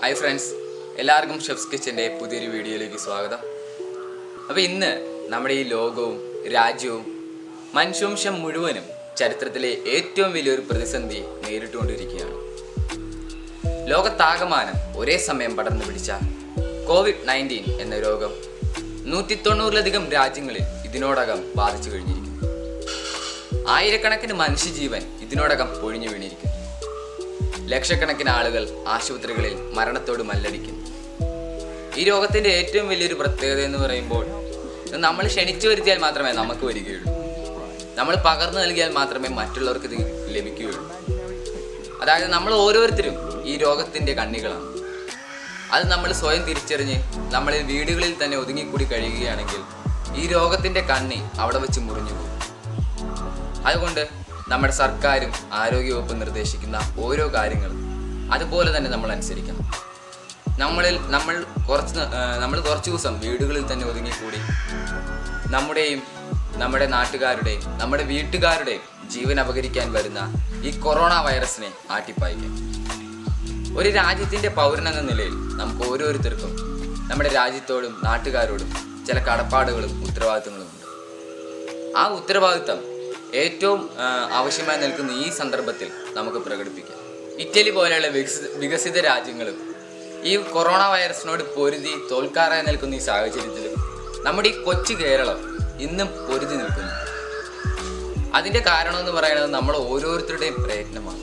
Hi friends എല്ലാവർക്കും chef's കിച്ചന്റെ പുതിയൊരു വീഡിയോയിലേക്ക് സ്വാഗതം. അപ്പോൾ ഇന്ന് നമ്മുടെ ഈ ലോകവും രാജ്യവും മനുഷ്യവംശം മുഴുവനും ചരിത്രത്തിലെ ഏറ്റവും വലിയൊരു പ്രതിസന്ധി നേരിട്ടുകൊണ്ടിരിക്കുകയാണ്. ലോകത്താകമാനം ഒരേ സമയം പടർന്നു പിടിച്ച കോവിഡ് നയന്റീൻ എന്ന രോഗം നൂറ്റി തൊണ്ണൂറിലധികം രാജ്യങ്ങളിൽ ഇതിനോടകം ബാധിച്ചു കഴിഞ്ഞിരിക്കുന്നു. ആയിരക്കണക്കിന് മനുഷ്യജീവൻ ഇതിനോടകം പൊഴിഞ്ഞു വീണിരിക്കുന്നു. ലക്ഷക്കണക്കിന് ആളുകൾ ആശുപത്രികളിൽ മരണത്തോട് മല്ലടിക്കുന്നു. ഈ രോഗത്തിന്റെ ഏറ്റവും വലിയൊരു പ്രത്യേകത എന്ന് പറയുമ്പോൾ നമ്മൾ ക്ഷണിച്ചു വരുത്തിയാൽ മാത്രമേ നമുക്ക് വരികയുള്ളൂ. നമ്മൾ പകർന്നു നൽകിയാൽ മാത്രമേ മറ്റുള്ളവർക്ക് ഇത് ലഭിക്കുകയുള്ളൂ. അതായത് നമ്മൾ ഓരോരുത്തരും ഈ രോഗത്തിന്റെ കണ്ണികളാണ്. അത് നമ്മൾ സ്വയം തിരിച്ചറിഞ്ഞ് നമ്മൾ വീടുകളിൽ തന്നെ ഒതുങ്ങിക്കൂടി കഴിയുകയാണെങ്കിൽ ഈ രോഗത്തിന്റെ കണ്ണി അവിടെ വെച്ച് മുറിഞ്ഞു പോകും. അതുകൊണ്ട് നമ്മുടെ സർക്കാരും ആരോഗ്യവകുപ്പ് നിർദ്ദേശിക്കുന്ന ഓരോ കാര്യങ്ങളും അതുപോലെ തന്നെ നമ്മൾ അനുസരിക്കണം. നമ്മളിൽ നമ്മൾ കുറച്ച് നമ്മൾ കുറച്ച് ദിവസം വീടുകളിൽ തന്നെ ഒതുങ്ങിക്കൂടി നമ്മുടെയും നമ്മുടെ നാട്ടുകാരുടെയും നമ്മുടെ വീട്ടുകാരുടെയും ജീവൻ അപകരിക്കാൻ വരുന്ന ഈ കൊറോണ വൈറസിനെ ആട്ടിപ്പായിക്കാം. ഒരു രാജ്യത്തിന്റെ പൗരനെന്ന നിലയിൽ നമുക്ക് ഓരോരുത്തർക്കും നമ്മുടെ രാജ്യത്തോടും നാട്ടുകാരോടും ചില കടപ്പാടുകളും ഉത്തരവാദിത്തങ്ങളും ഉണ്ട് ആ ഉത്തരവാദിത്തം ഏറ്റവും ആവശ്യമായി നിൽക്കുന്ന ഈ സന്ദർഭത്തിൽ നമുക്ക് പ്രകടിപ്പിക്കാം. ഇറ്റലി പോലെയുള്ള വികസിത രാജ്യങ്ങളും ഈ കൊറോണ വൈറസിനോട് പൊരുതി തോൽക്കാറായി നിൽക്കുന്ന ഈ സാഹചര്യത്തിലും നമ്മുടെ ഈ കൊച്ചു കേരളം ഇന്നും പൊരുതി നിൽക്കുന്നു. അതിന്റെ കാരണം എന്ന് പറയുന്നത് നമ്മൾ ഓരോരുത്തരുടെയും പ്രയത്നമാണ്.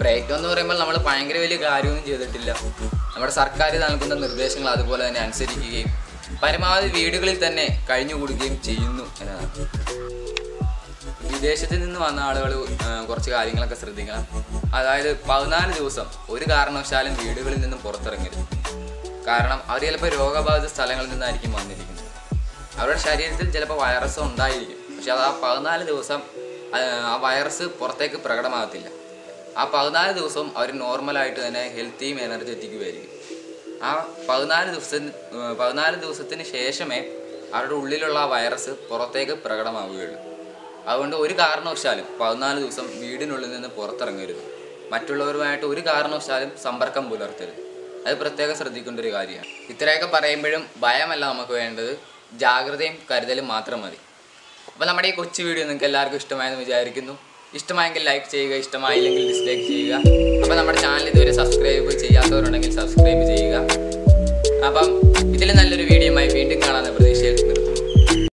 പ്രയത്നം എന്ന് പറയുമ്പോൾ നമ്മൾ ഭയങ്കര വലിയ കാര്യമൊന്നും ചെയ്തിട്ടില്ല. നമ്മുടെ സർക്കാർ നൽകുന്ന നിർദ്ദേശങ്ങൾ അതുപോലെ തന്നെ അനുസരിക്കുകയും പരമാവധി വീടുകളിൽ തന്നെ കഴിഞ്ഞുകൂടുകയും ചെയ്യുന്നു എന്നതാണ് വിദേശത്ത് നിന്ന് വന്ന ആളുകൾ കുറച്ച് കാര്യങ്ങളൊക്കെ ശ്രദ്ധിക്കണം. അതായത് പതിനാല് ദിവസം ഒരു കാരണവശാലും വീടുകളിൽ നിന്നും പുറത്തിറങ്ങരുത്. കാരണം അവർ ചിലപ്പോൾ രോഗബാധിത സ്ഥലങ്ങളിൽ നിന്നായിരിക്കും വന്നിരിക്കുന്നത്. അവരുടെ ശരീരത്തിൽ ചിലപ്പോൾ വൈറസ് ഉണ്ടായിരിക്കും. പക്ഷെ അത് ആ പതിനാല് ദിവസം ആ, വൈറസ് പുറത്തേക്ക് പ്രകടമാകത്തില്ല. ആ പതിനാല് ദിവസം അവർ നോർമലായിട്ട് തന്നെ ഹെൽത്തിയും എനർജറ്റിക്കും ആയിരിക്കും. ആ പതിനാല് ദിവസത്തിന് പതിനാല് ദിവസത്തിന് ശേഷമേ അവരുടെ ഉള്ളിലുള്ള ആ വൈറസ് പുറത്തേക്ക് പ്രകടമാവുകയുള്ളൂ. അതുകൊണ്ട് ഒരു കാരണവശാലും പതിനാല് ദിവസം വീടിനുള്ളിൽ നിന്ന് പുറത്തിറങ്ങരുത്. മറ്റുള്ളവരുമായിട്ട് ഒരു കാരണവശാലും സമ്പർക്കം പുലർത്തരുത്. അത് പ്രത്യേകം ശ്രദ്ധിക്കേണ്ട ഒരു കാര്യമാണ്. ഇത്രയൊക്കെ പറയുമ്പോഴും ഭയമല്ല നമുക്ക് വേണ്ടത്. ജാഗ്രതയും കരുതലും മാത്രം മതി. അപ്പോൾ നമ്മുടെ ഈ കൊച്ചു വീഡിയോ നിങ്ങൾക്ക് എല്ലാവർക്കും ഇഷ്ടമായെന്ന് വിചാരിക്കുന്നു. ഇഷ്ടമായെങ്കിൽ ലൈക്ക് ചെയ്യുക ഇഷ്ടമായില്ലെങ്കിൽ ഡിസ്ലൈക്ക് ചെയ്യുക. അപ്പോൾ നമ്മുടെ ചാനൽ ഇതുവരെ സബ്സ്ക്രൈബ് ചെയ്യാത്തവരുണ്ടെങ്കിൽ സബ്സ്ക്രൈബ് ചെയ്യുക. അപ്പം ഇതിൽ നല്ലൊരു വീഡിയോയുമായി വീണ്ടും കാണാമെന്ന പ്രതീക്ഷയിൽ